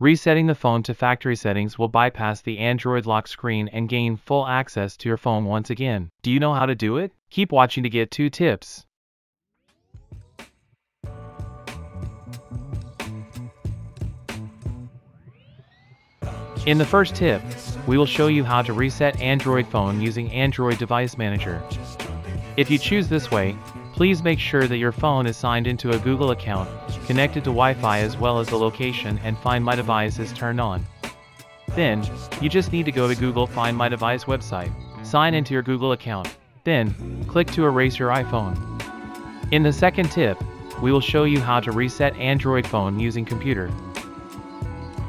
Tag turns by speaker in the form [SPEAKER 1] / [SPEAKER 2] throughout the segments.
[SPEAKER 1] Resetting the phone to factory settings will bypass the Android lock screen and gain full access to your phone once again. Do you know how to do it? Keep watching to get two tips. In the first tip, we will show you how to reset Android phone using Android Device Manager. If you choose this way, please make sure that your phone is signed into a Google account, connected to Wi-Fi as well as the location and Find My Device is turned on. Then, you just need to go to Google Find My Device website, sign into your Google account, then, click to erase your iPhone. In the second tip, we will show you how to reset Android phone using computer.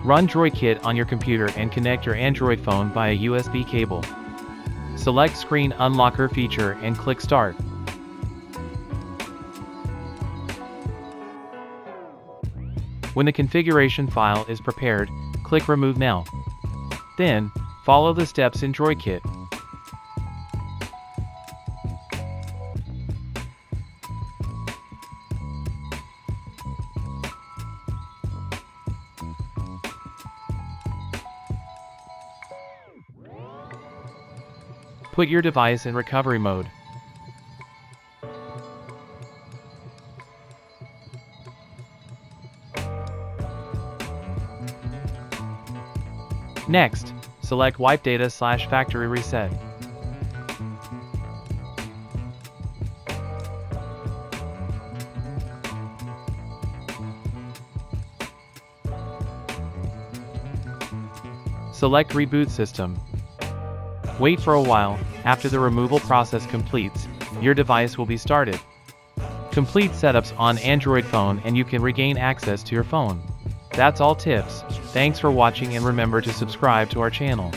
[SPEAKER 1] Run DroidKit on your computer and connect your Android phone via USB cable. Select Screen Unlocker feature and click Start. When the configuration file is prepared, click Remove Now. Then, follow the steps in DroidKit. Put your device in recovery mode. Next, select Wipe Data slash Factory Reset. Select Reboot System. Wait for a while, after the removal process completes, your device will be started. Complete setups on Android phone and you can regain access to your phone. That's all tips, thanks for watching and remember to subscribe to our channel.